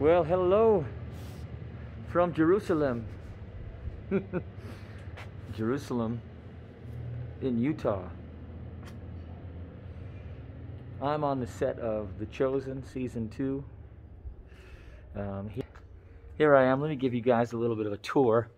Well, hello from Jerusalem. Jerusalem in Utah. I'm on the set of The Chosen Season 2. Um, here, here I am. Let me give you guys a little bit of a tour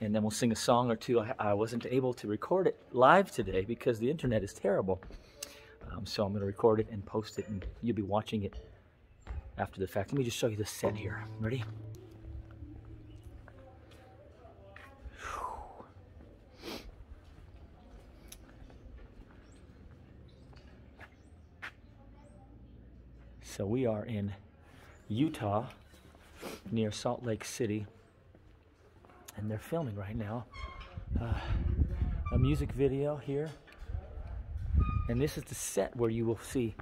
and then we'll sing a song or two. I, I wasn't able to record it live today because the internet is terrible. Um, so I'm going to record it and post it, and you'll be watching it after the fact. Let me just show you the set here. Ready? So we are in Utah near Salt Lake City and they're filming right now uh, a music video here and this is the set where you will see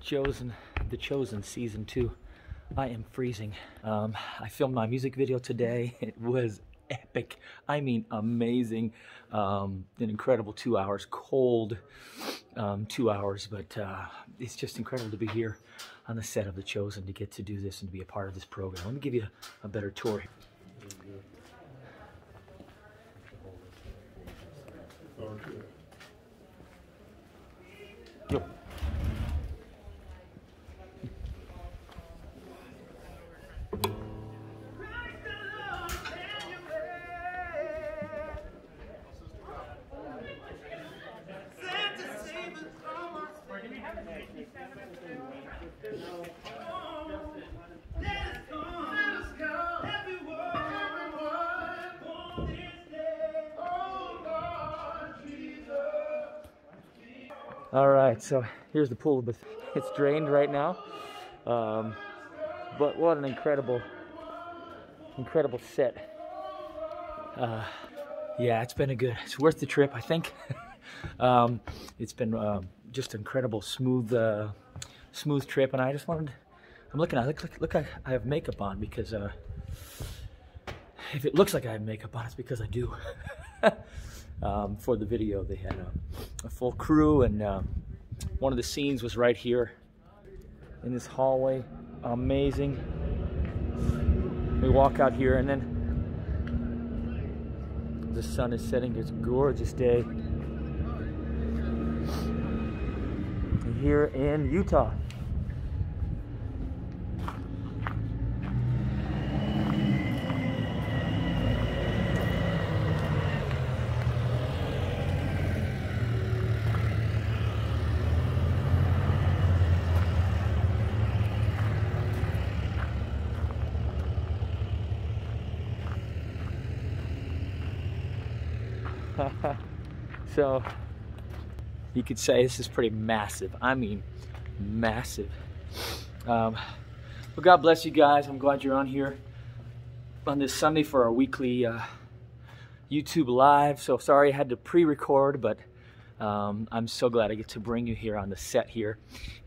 chosen the chosen season two. I am freezing. Um, i filmed my music video today. It was epic. I mean amazing. Um, an incredible two hours. Cold um, two hours but uh, it's just incredible to be here on the set of the chosen to get to do this and to be a part of this program. Let me give you a, a better tour. Yo. All right, so here's the pool, but it's drained right now. Um, but what an incredible, incredible set. Uh, yeah, it's been a good, it's worth the trip, I think. um, it's been uh, just incredible, smooth, uh, smooth trip, and I just wanted, I'm looking, I look, look, look, I have makeup on because uh, if it looks like I have makeup on, it's because I do. um, for the video. They had a full crew, and um, one of the scenes was right here in this hallway. Amazing. We walk out here, and then the sun is setting. It's a gorgeous day here in Utah. So you could say this is pretty massive. I mean, massive. Um, well, God bless you guys. I'm glad you're on here on this Sunday for our weekly uh, YouTube live. So sorry I had to pre-record, but um, I'm so glad I get to bring you here on the set here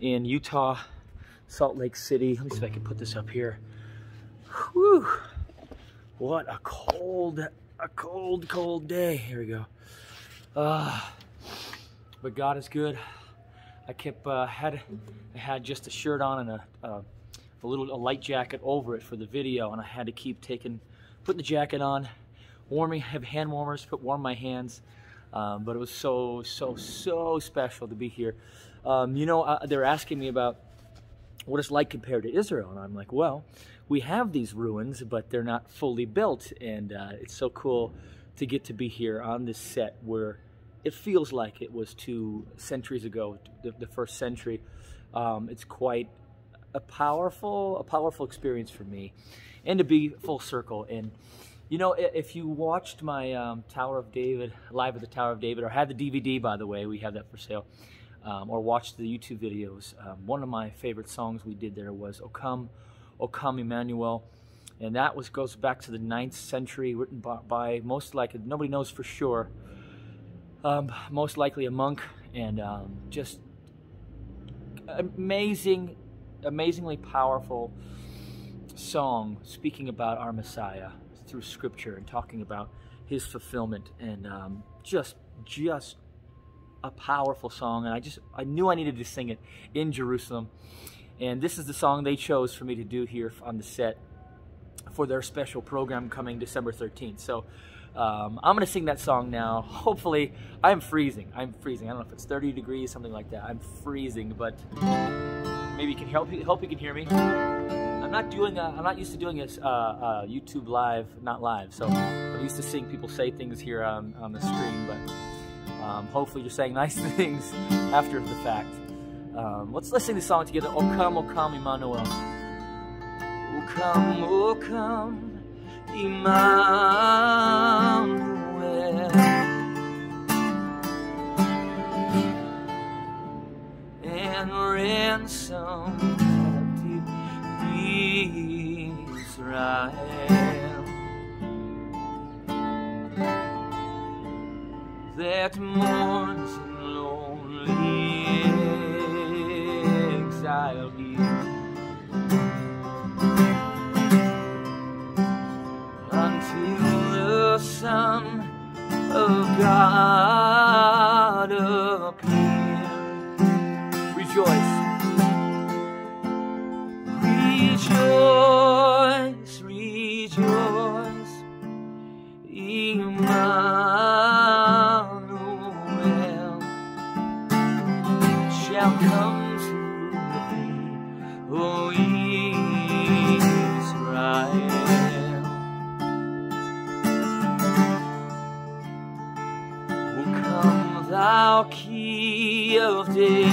in Utah, Salt Lake City. Let me see if I can put this up here. Whew. What a cold a cold, cold day. Here we go. Uh, but God is good. I kept uh, had I had just a shirt on and a, uh, a little a light jacket over it for the video, and I had to keep taking putting the jacket on, warming, have hand warmers, put warm my hands. Um, but it was so so so special to be here. Um, you know, uh, they're asking me about what it's like compared to Israel, and I'm like, well, we have these ruins, but they're not fully built. And uh, it's so cool to get to be here on this set where it feels like it was two centuries ago, the, the first century. Um, it's quite a powerful, a powerful experience for me, and to be full circle. And you know, if you watched my um, Tower of David, live at the Tower of David, or had the DVD, by the way, we have that for sale, um, or watched the YouTube videos, um, one of my favorite songs we did there was "O Come." O Come Emmanuel. And that was goes back to the 9th century, written by, by most likely, nobody knows for sure, um, most likely a monk, and um, just amazing, amazingly powerful song speaking about our Messiah through Scripture and talking about his fulfillment, and um, just, just a powerful song. And I just, I knew I needed to sing it in Jerusalem. And this is the song they chose for me to do here on the set for their special program coming December 13th. So um, I'm going to sing that song now. Hopefully, I'm freezing. I'm freezing. I don't know if it's 30 degrees, something like that. I'm freezing, but maybe you can help. Hope you can hear me. I'm not doing. A, I'm not used to doing a, uh, uh, YouTube live, not live. So I'm used to seeing people say things here on, on the screen, but um, hopefully you're saying nice things after the fact. Um, let's let's sing the song together. O come, O come, Emmanuel. Come, O come. Emmanuel and ransom captive Israel. That mourns in lonely exile here. Emmanuel shall come to thee, O Israel. Come, thou key of David,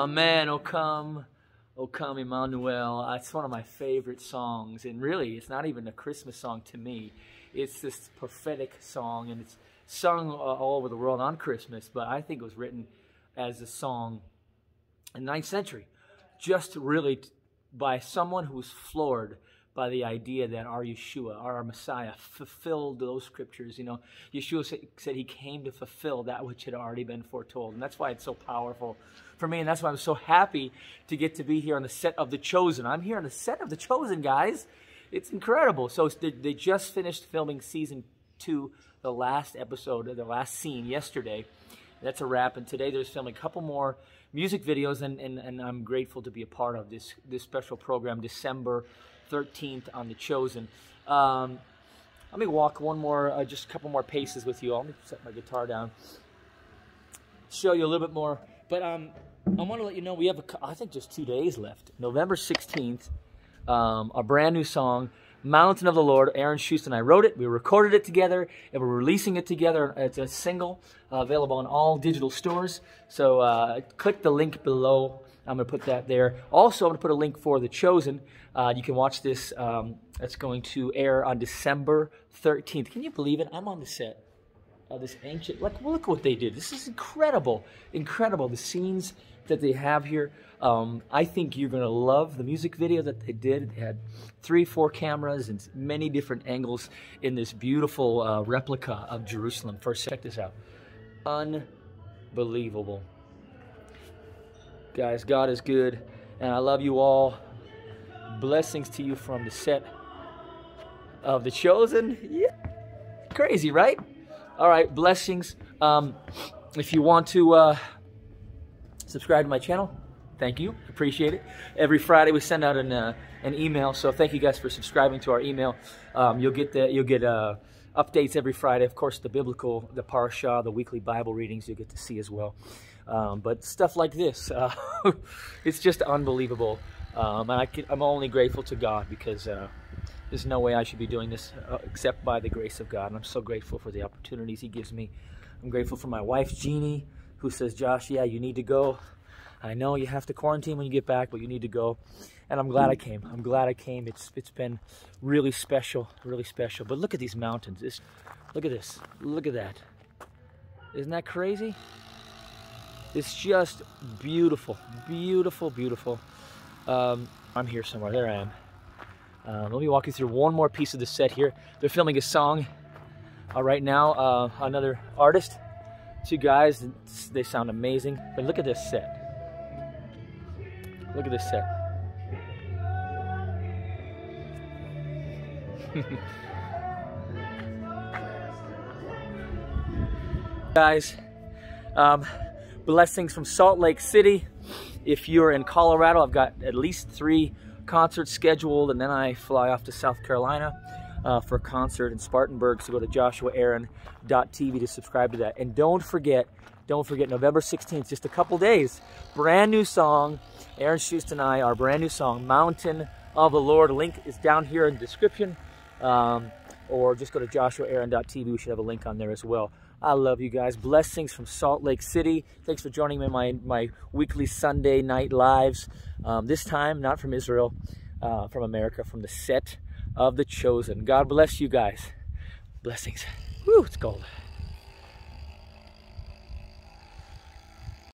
Amen. Oh come, oh come, Emmanuel. Uh, it's one of my favorite songs, and really, it's not even a Christmas song to me. It's this prophetic song, and it's sung all over the world on Christmas. But I think it was written as a song in the ninth century, just really by someone who was floored by the idea that our Yeshua, our Messiah, fulfilled those scriptures. You know, Yeshua said he came to fulfill that which had already been foretold. And that's why it's so powerful for me. And that's why I'm so happy to get to be here on the set of The Chosen. I'm here on the set of The Chosen, guys. It's incredible. So they just finished filming season two, the last episode, the last scene yesterday. That's a wrap. And today they're filming a couple more music videos, and, and, and I'm grateful to be a part of this, this special program, December 13th on The Chosen. Um, let me walk one more, uh, just a couple more paces with you. Let me set my guitar down. Show you a little bit more. But um, I want to let you know we have, a, I think, just two days left. November 16th, um, a brand new song, Mountain of the Lord. Aaron Shust and I wrote it. We recorded it together, and we're releasing it together. It's a single uh, available in all digital stores. So uh, click the link below I'm going to put that there. Also, I'm going to put a link for The Chosen. Uh, you can watch this. Um, it's going to air on December 13th. Can you believe it? I'm on the set of this ancient. Like, look what they did. This is incredible. Incredible. The scenes that they have here. Um, I think you're going to love the music video that they did. They had three, four cameras and many different angles in this beautiful uh, replica of Jerusalem. First, check this out. Unbelievable. Guys, God is good, and I love you all. Blessings to you from the set of The Chosen. Yeah. Crazy, right? All right, blessings. Um, if you want to uh, subscribe to my channel, thank you. Appreciate it. Every Friday we send out an, uh, an email, so thank you guys for subscribing to our email. Um, you'll get the, you'll get uh, updates every Friday. Of course, the biblical, the parsha, the weekly Bible readings you'll get to see as well. Um, but stuff like this, uh, it's just unbelievable. Um, and I am only grateful to God because uh, there's no way I should be doing this uh, except by the grace of God. And I'm so grateful for the opportunities He gives me. I'm grateful for my wife, Jeannie, who says, Josh, yeah, you need to go. I know you have to quarantine when you get back, but you need to go. And I'm glad I came. I'm glad I came. It's It's been really special, really special. But look at these mountains. It's, look at this. Look at that. Isn't that crazy? It's just beautiful, beautiful, beautiful. Um, I'm here somewhere. There I am. Um, let me walk you through one more piece of the set here. They're filming a song uh, right now. Uh, another artist, two guys. They sound amazing. But look at this set. Look at this set. guys, um, blessings from Salt Lake City. If you're in Colorado, I've got at least three concerts scheduled, and then I fly off to South Carolina uh, for a concert in Spartanburg. So go to joshuaaaron.tv to subscribe to that. And don't forget, don't forget, November 16th, just a couple days, brand new song. Aaron Shust and I, our brand new song, Mountain of the Lord. Link is down here in the description. Um, or just go to joshuaaaron.tv. We should have a link on there as well. I love you guys. Blessings from Salt Lake City. Thanks for joining me in my, my weekly Sunday night lives. Um, this time, not from Israel, uh, from America, from the set of The Chosen. God bless you guys. Blessings. Woo, it's cold.